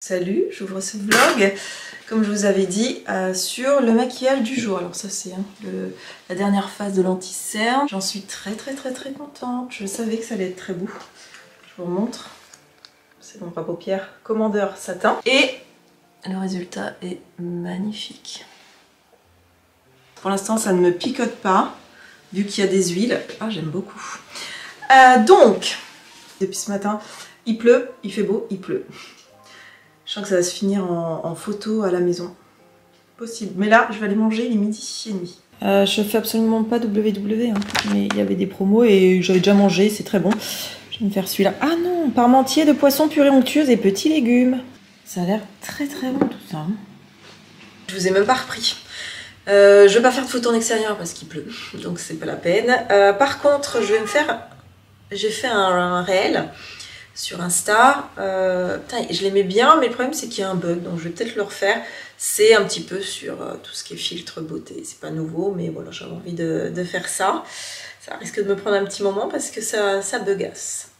Salut, j'ouvre ce vlog, comme je vous avais dit, euh, sur le maquillage du jour. Alors ça c'est hein, la dernière phase de l'anti-cerne. J'en suis très très très très contente. Je savais que ça allait être très beau. Je vous remontre. C'est mon à paupières commandeur satin. Et le résultat est magnifique. Pour l'instant ça ne me picote pas, vu qu'il y a des huiles. Ah j'aime beaucoup. Euh, donc, depuis ce matin, il pleut, il fait beau, il pleut. Je sens que ça va se finir en, photo à la maison. Possible. Mais là, je vais aller manger les midi et demi. Euh, je fais absolument pas WW, hein. mais il y avait des promos et j'avais déjà mangé, c'est très bon. Je vais me faire celui-là. Ah non, parmentier de poisson purée onctueuse et petits légumes. Ça a l'air très très bon tout ça. Hein. Je vous ai même pas repris. Euh, je vais pas faire de photo en extérieur parce qu'il pleut, donc c'est pas la peine. Euh, par contre, je vais me faire... J'ai fait un réel sur Insta. Euh, je l'aimais bien, mais le problème c'est qu'il y a un bug, donc je vais peut-être le refaire. C'est un petit peu sur euh, tout ce qui est filtre beauté. C'est pas nouveau, mais voilà, j'avais envie de, faire ça. Ça risque de me prendre un petit moment parce que ça, bugasse.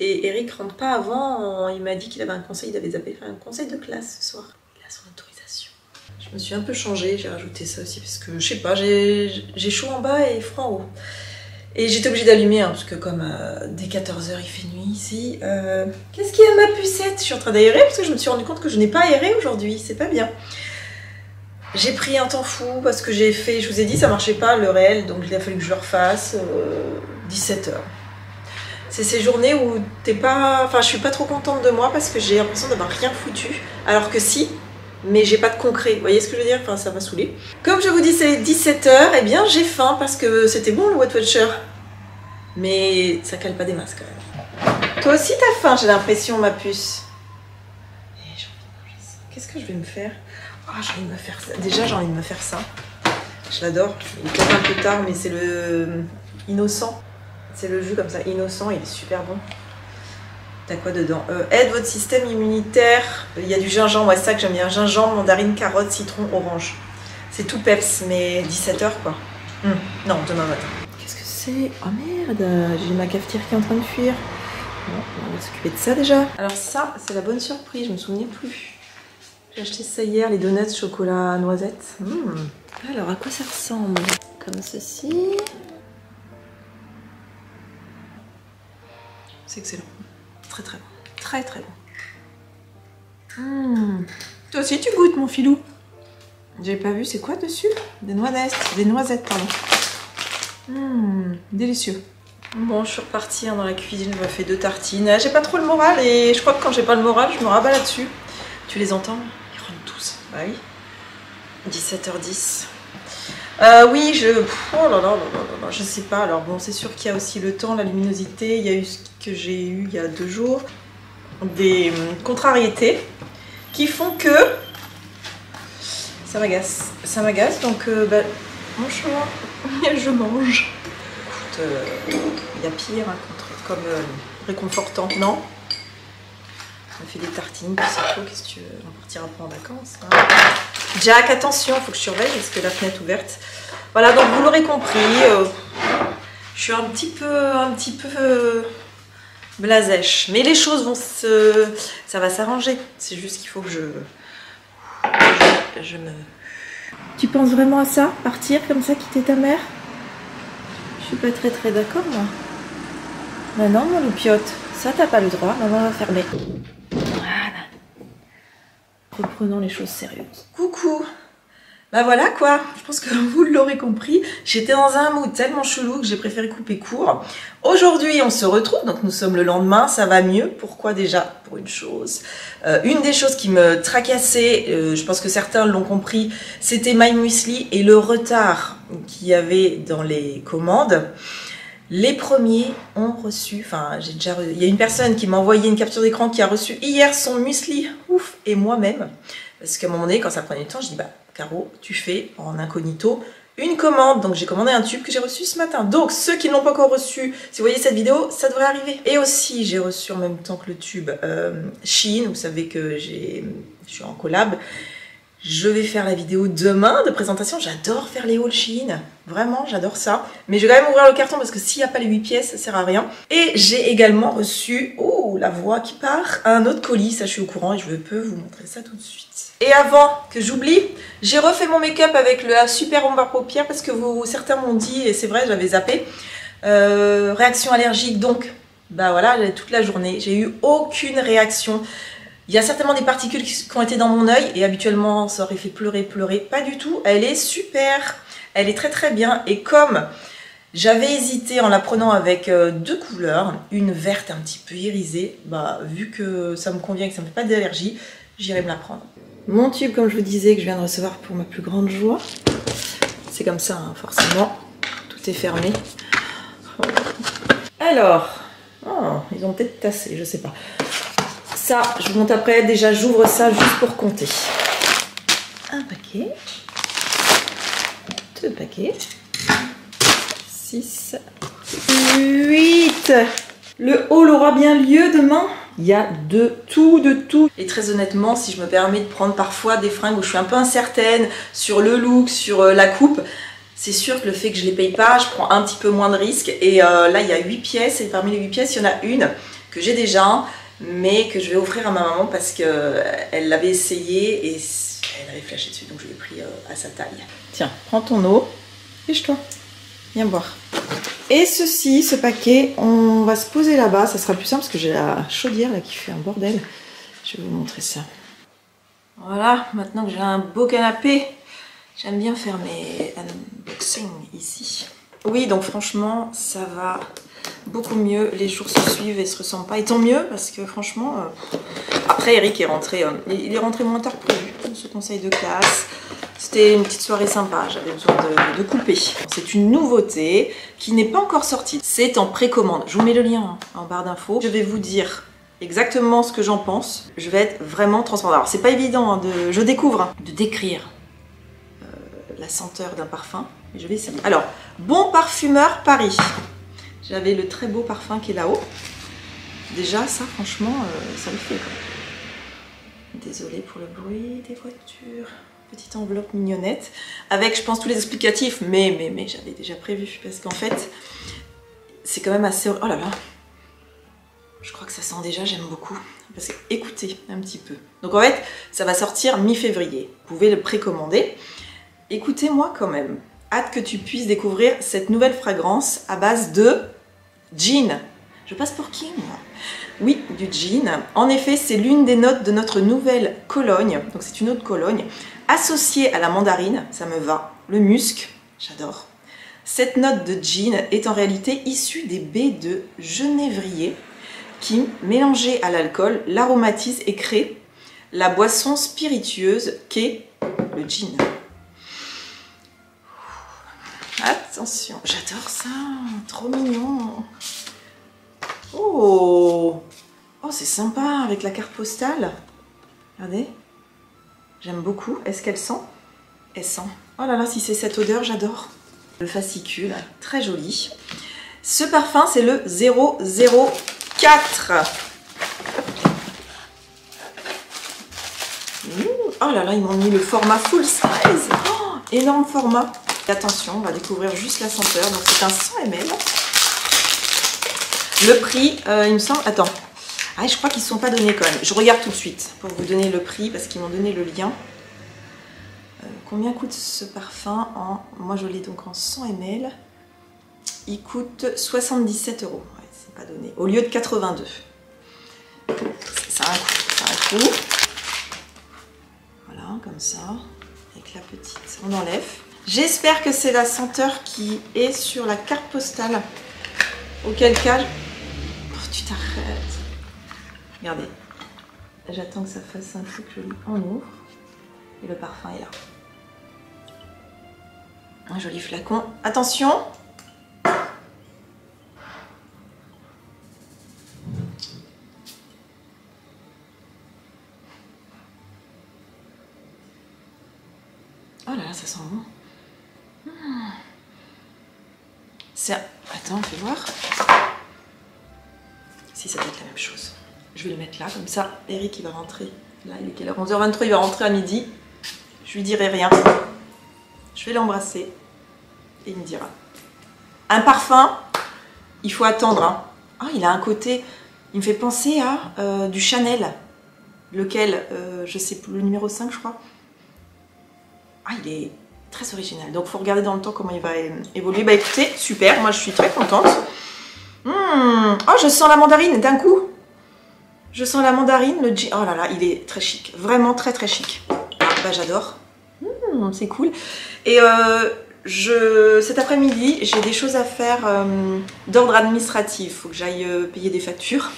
Et Eric rentre pas avant. Il m'a dit qu'il avait un conseil, il avait fait un conseil de classe ce soir. Il a son autorisation. Je me suis un peu changée, j'ai rajouté ça aussi parce que je sais pas, j'ai chaud en bas et froid en haut. Et j'étais obligée d'allumer, hein, parce que comme euh, dès 14h il fait nuit ici. Euh, qu'est-ce qu'il y a ma pucette? Je suis en train d'aérer parce que je me suis rendu compte que je n'ai pas aéré aujourd'hui, c'est pas bien. J'ai pris un temps fou parce que j'ai fait, je vous ai dit, ça marchait pas le réel, donc il a fallu que je le refasse. 17h. Euh, c'est ces journées où t'es pas. Enfin, je suis pas trop contente de moi parce que j'ai l'impression d'avoir rien foutu. Alors que si, mais j'ai pas de concret. Vous voyez ce que je veux dire? Enfin, ça m'a saoulé. Comme je vous dis, c'est 17h, et eh bien j'ai faim parce que c'était bon le Wet Watcher. Mais ça cale pas des masques quand même. Toi aussi t'as faim, j'ai l'impression, ma puce. Eh, Qu'est-ce que je vais me faire? Ah, j'ai envie de me faire ça. Déjà, j'ai envie de me faire ça. Je l'adore. Il est un peu tard, mais c'est le innocent. C'est le jus comme ça, innocent, il est super bon. T'as quoi dedans euh, Aide votre système immunitaire. Il y a du gingembre, ouais, c'est ça que j'aime bien. Gingembre, mandarine, carotte, citron, orange. C'est tout peps, mais 17h quoi. Hmm. Non, demain matin. Qu'est-ce que c'est? Oh merde, j'ai ma cafetière qui est en train de fuir. Bon, on va s'occuper de ça déjà. Alors ça, c'est la bonne surprise, je me souvenais plus. J'ai acheté ça hier, les donuts chocolat noisette. Hmm. Alors, à quoi ça ressemble? Comme ceci. C'est excellent. Très très bon. Très très bon. Hmm. Toi aussi tu goûtes mon filou. J'ai pas vu, c'est quoi dessus? Des noisettes. Des noisettes, pardon. Mmh, délicieux. Bon, je suis repartie hein, dans la cuisine, je me fais deux tartines. J'ai pas trop le moral et je crois que quand j'ai pas le moral, je me rabats là-dessus. Tu les entends? Ils rentrent tous. Bah oui. 17h10. Euh, oui, je... Oh là là là là je sais pas. Alors bon, c'est sûr qu'il y a aussi le temps, la luminosité. Il y a eu ce que j'ai eu il y a deux jours. Des hum, contrariétés qui font que ça m'agace. Ça m'agace, donc euh, bah, choix, je mange. Écoute, euh, il y a pire hein, comme réconfortant, non On fait des tartines, c'est tout. Qu'est-ce que tu veux? On partira pas en vacances. Hein. Jack, attention, il faut que je surveille parce que la fenêtre est ouverte. Voilà, donc vous l'aurez compris, euh, je suis un petit peu, un petit peu euh, blasèche. Mais les choses vont se... ça va s'arranger. C'est juste qu'il faut que je, je, me... Tu penses vraiment à ça Partir comme ça, quitter ta mère? Je suis pas très très d'accord moi. Mais non mon loupiote, ça t'as pas le droit, maman va fermer. Reprenons les choses sérieuses. Coucou bah voilà quoi, je pense que vous l'aurez compris, j'étais dans un mood tellement chelou que j'ai préféré couper court. Aujourd'hui on se retrouve, donc nous sommes le lendemain, ça va mieux? Pourquoi déjà? Pour une chose. Euh, une des choses qui me tracassait, euh, je pense que certains l'ont compris, c'était My Muesli et le retard qu'il y avait dans les commandes. Les premiers ont reçu, enfin j'ai déjà, il y a une personne qui m'a envoyé une capture d'écran qui a reçu hier son muesli, ouf, et moi-même, parce qu'à un moment donné, quand ça prenait du temps, je dis bah Caro, tu fais en incognito une commande. Donc j'ai commandé un tube que j'ai reçu ce matin. Donc ceux qui ne l'ont pas encore reçu, si vous voyez cette vidéo, ça devrait arriver. Et aussi j'ai reçu en même temps que le tube euh, Shein, vous savez que je suis en collab. Je vais faire la vidéo demain de présentation. J'adore faire les hauls Shein. Vraiment, j'adore ça. Mais je vais quand même ouvrir le carton parce que s'il n'y a pas les 8 pièces, ça sert à rien. Et j'ai également reçu, oh, la voix qui part, un autre colis. Ça, je suis au courant et je peux vous montrer ça tout de suite. Et avant que j'oublie, j'ai refait mon make-up avec le super ombre à paupières parce que certains m'ont dit, et c'est vrai, j'avais zappé, euh, réaction allergique. Donc, bah voilà, toute la journée, j'ai eu aucune réaction. Il y a certainement des particules qui ont été dans mon œil et habituellement ça aurait fait pleurer, pleurer. Pas du tout, elle est super, elle est très très bien. Et comme j'avais hésité en la prenant avec euh, deux couleurs, une verte un petit peu irisée, bah vu que ça me convient et que ça ne me fait pas d'allergie, j'irai me la prendre. Mon tube, comme je vous disais, que je viens de recevoir pour ma plus grande joie. C'est comme ça, hein, forcément. Tout est fermé. Alors, oh, ils ont peut-être tassé, je sais pas. Ça, je vous montre après. Déjà, j'ouvre ça juste pour compter. Un paquet. Deux paquets. Six. Huit. Le haul aura bien lieu demain il y a de tout, de tout. Et très honnêtement, si je me permets de prendre parfois des fringues où je suis un peu incertaine sur le look, sur euh, la coupe, c'est sûr que le fait que je les paye pas, je prends un petit peu moins de risques. Et euh, là, il y a 8 pièces et parmi les 8 pièces, il y en a une que j'ai déjà mais que je vais offrir à ma maman parce qu'elle euh, l'avait essayé et elle avait flashé dessus, donc je l'ai pris euh, à sa taille. Tiens, prends ton eau, fiche-toi, viens boire. Et ceci, ce paquet, on va se poser là-bas, ça sera plus simple parce que j'ai la chaudière là qui fait un bordel. Je vais vous montrer ça. Voilà, maintenant que j'ai un beau canapé, j'aime bien faire mes unboxings ici. Oui, donc franchement, ça va beaucoup mieux. Les jours se suivent et se ressemblent pas. Et tant mieux parce que franchement, euh, après Eric est rentré, euh, il est rentré moins tard que prévu. Ce conseil de classe, c'était une petite soirée sympa. J'avais besoin de, couper. C'est une nouveauté qui n'est pas encore sortie. C'est en précommande. Je vous mets le lien hein, en barre d'infos. Je vais vous dire exactement ce que j'en pense. Je vais être vraiment transparente. Alors c'est pas évident hein, de, je découvre, hein, de décrire euh, la senteur d'un parfum. Je vais essayer. Alors, bon parfumeur Paris. J'avais le très beau parfum qui est là-haut. Déjà, ça, franchement, euh, ça le fait. Désolée pour le bruit des voitures. Petite enveloppe mignonnette. Avec, je pense, tous les explicatifs. Mais, mais, mais, j'avais déjà prévu. Parce qu'en fait, c'est quand même assez... Oh là là Je crois que ça sent déjà, j'aime beaucoup. Parce que, écoutez un petit peu. Donc en fait, ça va sortir mi-février. Vous pouvez le précommander. Écoutez-moi quand même. Hâte que tu puisses découvrir cette nouvelle fragrance à base de Jean. Je passe pour qui Oui, du jean. En effet, c'est l'une des notes de notre nouvelle Cologne. Donc c'est une autre Cologne associée à la mandarine, ça me va. Le musc, j'adore. Cette note de jean est en réalité issue des baies de genévrier qui, mélangées à l'alcool, l'aromatisent et créent la boisson spiritueuse qu'est le gin. J'adore ça, trop mignon. Oh, oh c'est sympa avec la carte postale. Regardez, j'aime beaucoup. Est-ce qu'elle sent? Elle sent. Oh là là, si c'est cette odeur, j'adore. Le fascicule, très joli. Ce parfum, c'est le 004. Oh là là, ils m'ont mis le format full size. Oh, énorme format. Attention, on va découvrir juste la senteur. Donc c'est un 100 ml. Le prix, euh, il me semble... Attends. Ah, je crois qu'ils ne sont pas donnés quand même. Je regarde tout de suite pour vous donner le prix parce qu'ils m'ont donné le lien. Euh, combien coûte ce parfum en... Moi, je l'ai donc en 100 ml. Il coûte 77 euros. C'est pas donné. Au lieu de 82. Ça a un coup. Ça a. Voilà, comme ça. Avec la petite. On enlève. J'espère que c'est la senteur qui est sur la carte postale. Auquel cas... Oh, tu t'arrêtes. Regardez. J'attends que ça fasse un truc joli. On ouvre. Et le parfum est là. Un joli flacon. Attention Oh là là, ça sent bon. C'est... Attends, fais voir. Si, ça doit être la même chose. Je vais le là, comme ça, Eric, il va rentrer. Là, il est quelle heure? 11h23, il va rentrer à midi. Je lui dirai rien. Je vais l'embrasser et il me dira. Un parfum, il faut attendre. Hein. Ah, il a un côté, il me fait penser à euh, du Chanel. Lequel, euh, je sais plus, le numéro 5 je crois. Ah, il est très original. Donc, faut regarder dans le temps comment il va évoluer. Bah écoutez, super, moi je suis très contente. Mmh. Oh, je sens la mandarine d'un coup. Je sens la mandarine, le Oh là là, il est très chic. Vraiment très très chic. Ah, bah j'adore. Mmh, c'est cool. Et euh, cet après-midi, j'ai des choses à faire euh, d'ordre administratif. Faut que j'aille euh, payer des factures.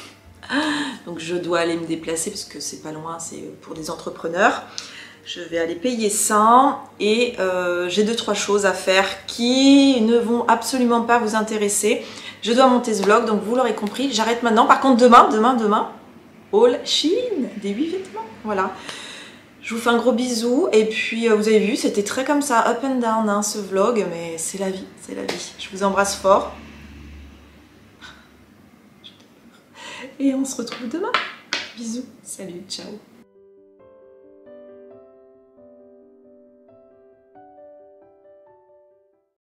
Donc je dois aller me déplacer parce que c'est pas loin, c'est pour des entrepreneurs. Je vais aller payer ça et j'ai deux trois choses à faire qui ne vont absolument pas vous intéresser. Je dois monter ce vlog, donc vous l'aurez compris, j'arrête maintenant. Par contre demain, demain, demain, All Shein, des 8 vêtements, voilà. Je vous fais un gros bisou et puis euh, vous avez vu c'était très comme ça up and down hein, ce vlog mais c'est la vie, c'est la vie. Je vous embrasse fort. Et on se retrouve demain. Bisous, salut, ciao.